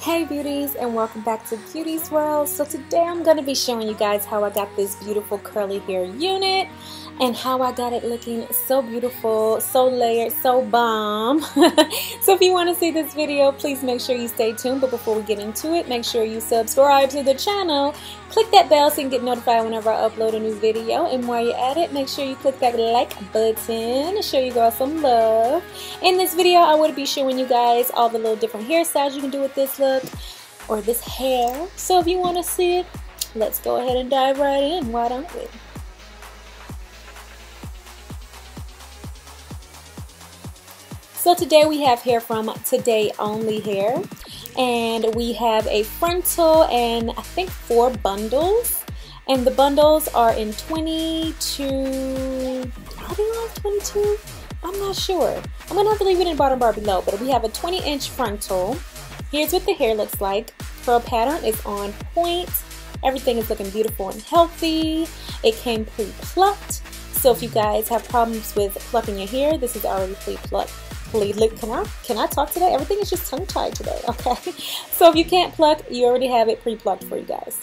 Hey beauties and welcome back to Beauty's World. So today I'm going to be showing you guys how I got this beautiful curly hair unit and how I got it looking so beautiful, so layered, so bomb. so if you want to see this video, please make sure you stay tuned. But before we get into it, make sure you subscribe to the channel. Click that bell so you can get notified whenever I upload a new video. And while you're at it, make sure you click that like button to show you girls some love. In this video, I would be showing you guys all the little different hairstyles you can do with this look or this hair. So if you want to see it, let's go ahead and dive right in. Why don't we? So today we have hair from Today Only Hair and we have a frontal and I think four bundles and the bundles are in 22 are they all 22 I'm not sure I'm gonna have to leave it in bottom bar below but we have a 20 inch frontal here's what the hair looks like curl pattern is on point everything is looking beautiful and healthy it came pre-plucked so if you guys have problems with plucking your hair this is already pre-plucked can I can I talk today? Everything is just tongue tied today, okay? So if you can't pluck, you already have it pre-plucked for you guys.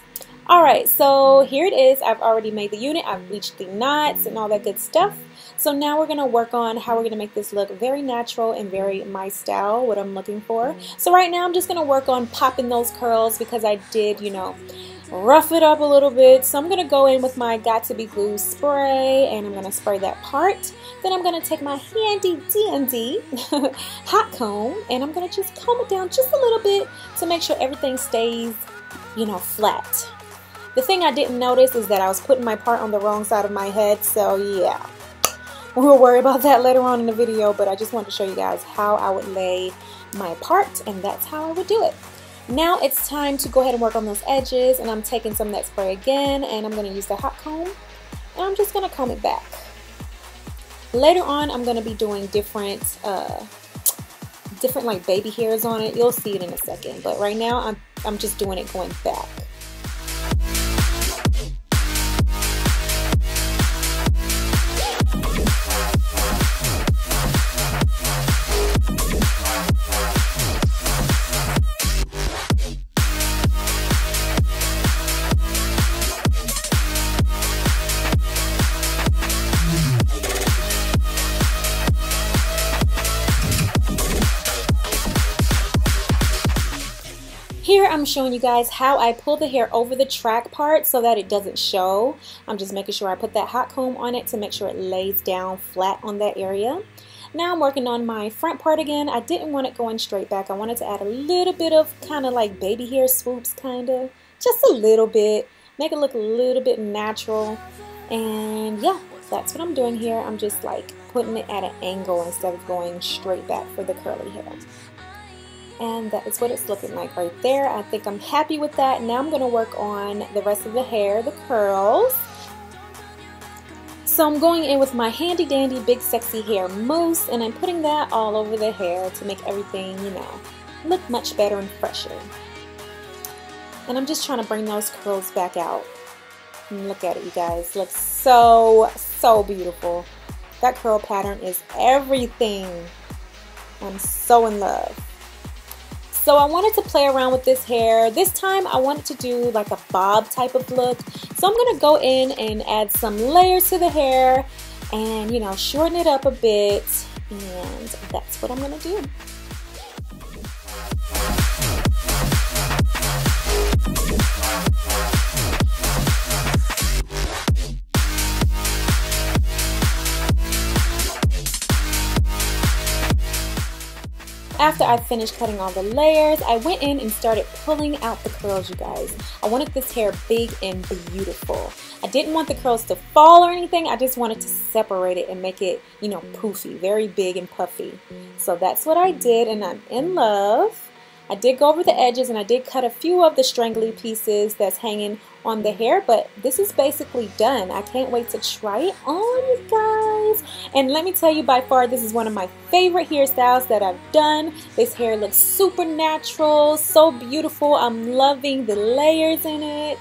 All right, so here it is. I've already made the unit. I've bleached the knots and all that good stuff. So now we're going to work on how we're going to make this look very natural and very my style, what I'm looking for. So right now I'm just going to work on popping those curls because I did, you know, rough it up a little bit. So I'm going to go in with my Got To Be Glue spray and I'm going to spray that part. Then I'm going to take my handy dandy hot comb and I'm going to just comb it down just a little bit to make sure everything stays, you know, flat. The thing I didn't notice is that I was putting my part on the wrong side of my head, so yeah. We'll worry about that later on in the video, but I just wanted to show you guys how I would lay my part, and that's how I would do it. Now it's time to go ahead and work on those edges and I'm taking some of that spray again and I'm to use the hot comb and I'm just to comb it back. Later on I'm to be doing different uh, different like baby hairs on it. You'll see it in a second but right now I'm, I'm just doing it going back. Here I'm showing you guys how I pull the hair over the track part so that it doesn't show. I'm just making sure I put that hot comb on it to make sure it lays down flat on that area. Now I'm working on my front part again. I didn't want it going straight back. I wanted to add a little bit of kind of like baby hair swoops kind of. Just a little bit. Make it look a little bit natural. And yeah, that's what I'm doing here. I'm just like putting it at an angle instead of going straight back for the curly hair and that is what it's looking like right there. I think I'm happy with that. Now I'm going to work on the rest of the hair, the curls. So I'm going in with my handy dandy big sexy hair mousse and I'm putting that all over the hair to make everything, you know, look much better and fresher. And I'm just trying to bring those curls back out. And look at it, you guys. Looks so, so beautiful. That curl pattern is everything. I'm so in love. So I wanted to play around with this hair. This time I wanted to do like a bob type of look. So I'm to go in and add some layers to the hair and, you know, shorten it up a bit. And that's what I'm to do. I finished cutting all the layers, I went in and started pulling out the curls, you guys. I wanted this hair big and beautiful. I didn't want the curls to fall or anything. I just wanted to separate it and make it, you know, poofy, very big and puffy. So that's what I did and I'm in love. I did go over the edges and I did cut a few of the strangly pieces that's hanging on the hair, but this is basically done. I can't wait to try it on, you guys. And let me tell you, by far, this is one of my favorite hairstyles that I've done. This hair looks super natural, so beautiful. I'm loving the layers in it.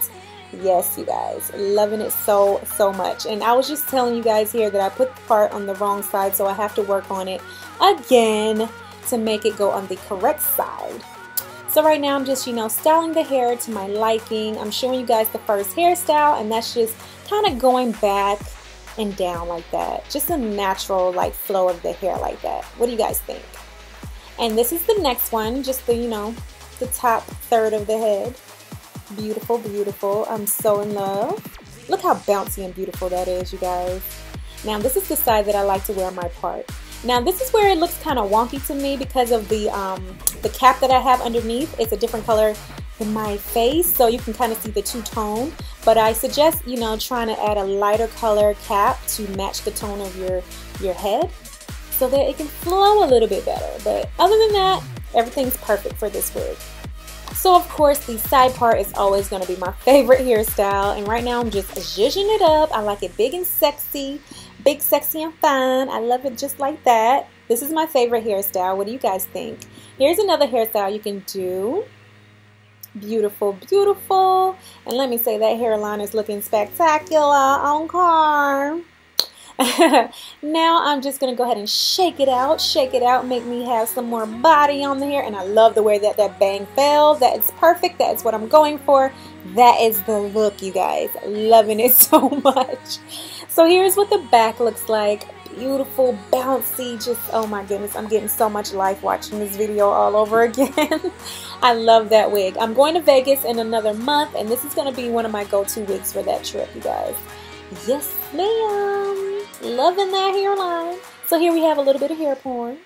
Yes, you guys, loving it so, so much. And I was just telling you guys here that I put the part on the wrong side, so I have to work on it again to make it go on the correct side. So right now I'm just, you know, styling the hair to my liking. I'm showing you guys the first hairstyle and that's just kind of going back and down like that. Just a natural like flow of the hair like that. What do you guys think? And this is the next one, just the, you know, the top third of the head. Beautiful, beautiful. I'm so in love. Look how bouncy and beautiful that is, you guys. Now, this is the side that I like to wear my part. Now, this is where it looks kind of wonky to me because of the, um, the cap that I have underneath. It's a different color than my face, so you can kind of see the two-tone. But I suggest, you know, trying to add a lighter color cap to match the tone of your, your head so that it can flow a little bit better. But other than that, everything's perfect for this wig. So of course the side part is always going to be my favorite hairstyle and right now I'm just zhuzhing it up. I like it big and sexy, big, sexy and fun. I love it just like that. This is my favorite hairstyle. What do you guys think? Here's another hairstyle you can do. Beautiful, beautiful. And let me say that hairline is looking spectacular on car. now I'm just going to go ahead and shake it out, shake it out, make me have some more body on the hair. And I love the way that that bang fell. That is perfect. That is what I'm going for. That is the look, you guys. Loving it so much. So here's what the back looks like. Beautiful, bouncy, just, oh my goodness, I'm getting so much life watching this video all over again. I love that wig. I'm going to Vegas in another month, and this is going to be one of my go-to wigs for that trip, you guys. Yes, ma'am. Loving that hairline. So here we have a little bit of hair porn.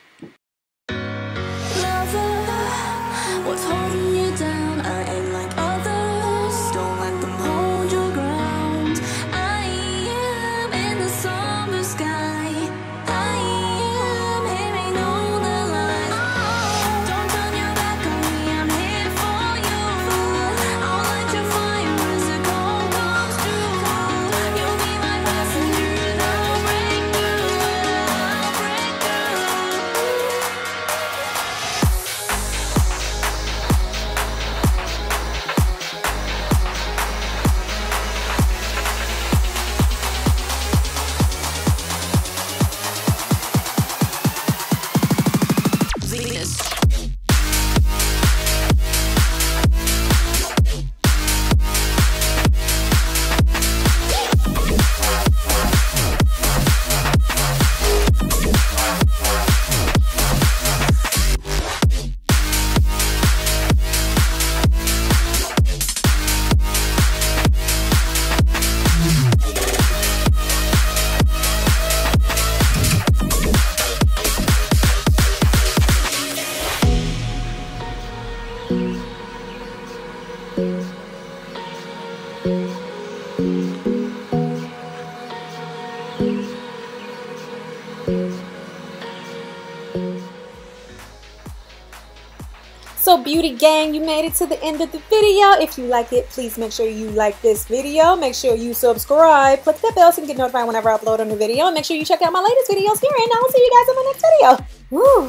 Beauty gang, you made it to the end of the video. If you like it, please make sure you like this video. Make sure you subscribe. Click that bell so you can get notified whenever I upload a new video. And make sure you check out my latest videos here. And I'll see you guys in my next video. Woo!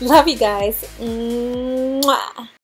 Love you guys. Mwah.